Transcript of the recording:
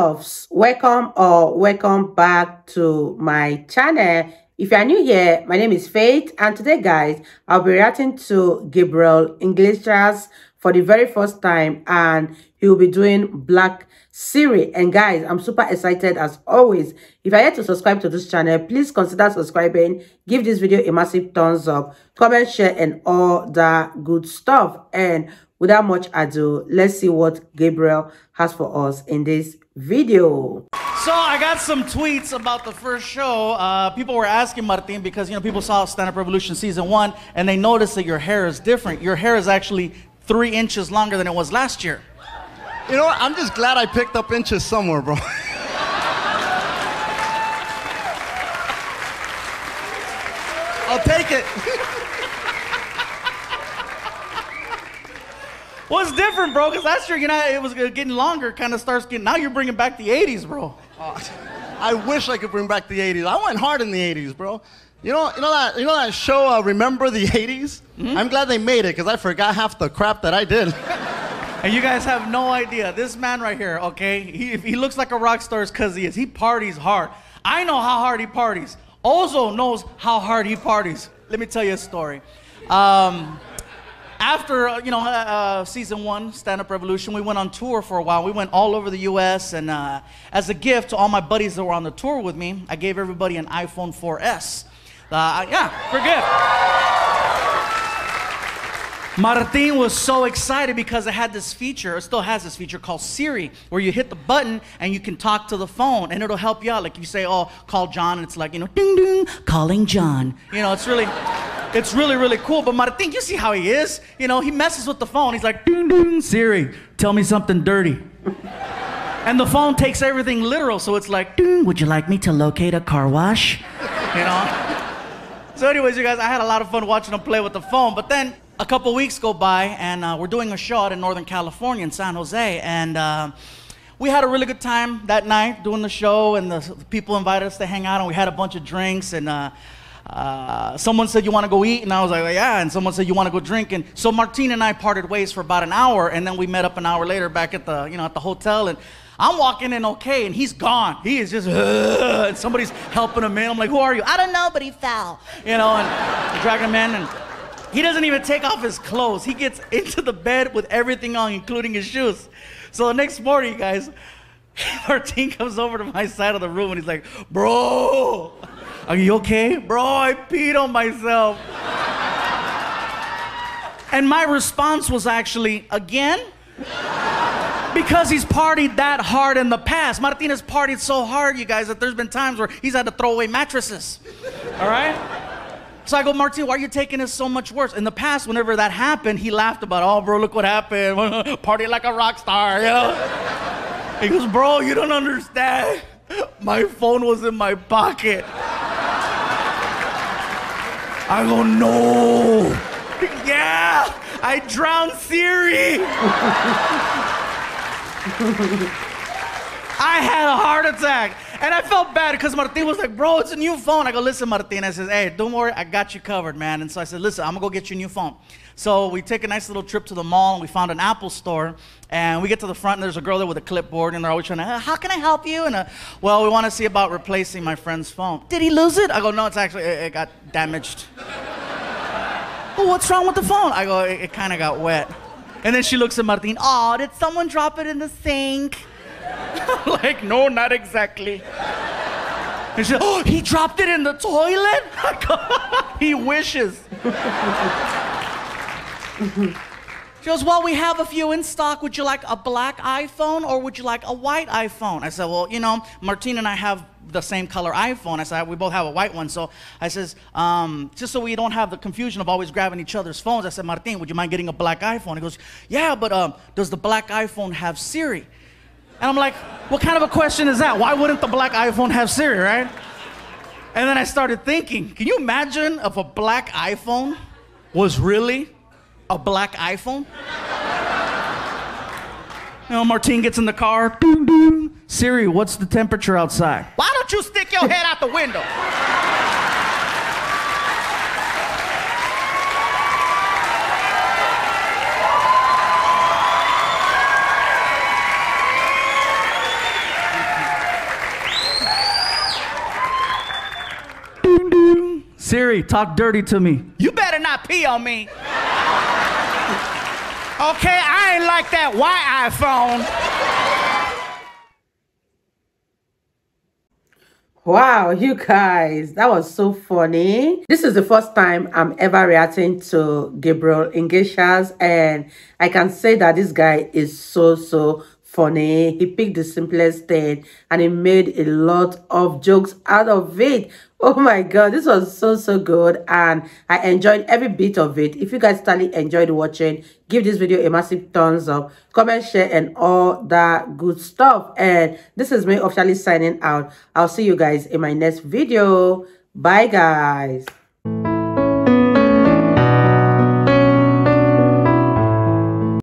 loves welcome or welcome back to my channel. If you are new here my name is faith and today guys i'll be reacting to gabriel iglesias for the very first time and he will be doing black siri. And guys i'm super excited as always. If you're yet to subscribe to this channel please consider subscribing. Give this video a massive thumbs up. Comment share and all that good stuff. And without much ado let's see what gabriel has for us in this video so I got some tweets about the first show. Uh, people were asking Martin because you know people saw Stand Up Revolution season one and they noticed that your hair is different. Your hair is actually three inches longer than it was last year. You know what? I'm just glad I picked up inches somewhere, bro. I'll take it. What's different, bro? Because last year, you know, it was getting longer, kind of starts getting. Now you're bringing back the 80s, bro. Oh, I wish I could bring back the 80s. I went hard in the 80s, bro. You know, you know that, you know that show, uh, Remember the 80s? Mm-hmm. I'm glad they made it because I forgot half the crap that I did. and you guys have no idea. This man right here, okay, he, he looks like a rock star because he is. He parties hard. I know how hard he parties. Ozo knows how hard he parties. Let me tell you a story. Um, after uh, you know uh, uh, season one stand up revolution we went on tour for a while we went all over the us and uh, as a gift to all my buddies that were on the tour with me i gave everybody an iphone 4s uh, yeah, forgive. Martin was so excited because it had this feature, it still has this feature called Siri, where you hit the button and you can talk to the phone and it'll help you out. Like you say, oh, call John, and it's like, you know, ding ding, calling John. You know, it's really, it's really, really cool. But Martin, you see how he is? You know, he messes with the phone. He's like, ding ding, Siri, tell me something dirty. and the phone takes everything literal, so it's like, ding, would you like me to locate a car wash? You know? So, anyways, you guys, I had a lot of fun watching him play with the phone. But then a couple weeks go by, and uh, we're doing a show out in Northern California in San Jose, and. Uh, we had a really good time that night doing the show, and the, people invited us to hang out, and we had a bunch of drinks. And uh, uh, someone said, "You want to go eat?" And I was like, "Yeah." And someone said, "You want to go drink?" And so Martine and I parted ways for about an hour, and then we met up an hour later back at the, you know, at the hotel. And I'm walking in okay, and he's gone. He is just, and somebody's helping him in. I'm like, who are you? I don't know, but he fell. You know, and dragging him in, and he doesn't even take off his clothes. He gets into the bed with everything on, including his shoes. So the next morning, guys, Martin comes over to my side of the room, and he's like, bro, are you okay? Bro, I peed on myself. and my response was actually, again? Because he's partied that hard in the past. Martinez partied so hard, you guys, that there's been times where he's had to throw away mattresses. All right? So I go, Martin, why are you taking this so much worse? In the past, whenever that happened, he laughed about, oh, bro, look what happened. Party like a rock star, you know? He goes, bro, you don't understand. My phone was in my pocket. I go, no. yeah, I drowned Siri. I had a heart attack. And I felt bad because Martin was like, bro, it's a new phone. I go, listen, Martin. I says, hey, don't worry, I got you covered, man. And so I said, listen, I'm gonna go get you a new phone. So we take a nice little trip to the mall and we found an Apple store. And we get to the front and there's a girl there with a clipboard and they're always trying to, how can I help you? And uh, well, we want to see about replacing my friend's phone. Did he lose it? I go, no, it's actually, it, it got damaged. well, what's wrong with the phone? I go, it, it kind of got wet. And then she looks at Martin. Oh, did someone drop it in the sink? like, no, not exactly. And she, oh, he dropped it in the toilet? he wishes. She goes, Well, we have a few in stock. Would you like a black iPhone or would you like a white iPhone? I said, Well, you know, Martine and I have the same color iPhone. I said, we both have a white one. So I says, um, just so we don't have the confusion of always grabbing each other's phones, I said, Martin, would you mind getting a black iPhone? He goes, yeah, but um, does the black iPhone have Siri? And I'm like, what kind of a question is that? Why wouldn't the black iPhone have Siri, right? And then I started thinking, can you imagine if a black iPhone was really a black iPhone? You know, Martine gets in the car. Siri, what's the temperature outside? Why don't you stick your head out the window? Siri, talk dirty to me. You better not pee on me. okay, I ain't like that white iPhone. Wow, you guys, that was so funny. This is the first time I'm ever reacting to Gabriel Iglesias, and I can say that this guy is so, so funny. He picked the simplest thing and he made a lot of jokes out of it. Oh my god, this was so so good and I enjoyed every bit of it. If you guys totally enjoyed watching, give this video a massive thumbs up, comment, share and all that good stuff. And this is me officially signing out. I'll see you guys in my next video. Bye guys.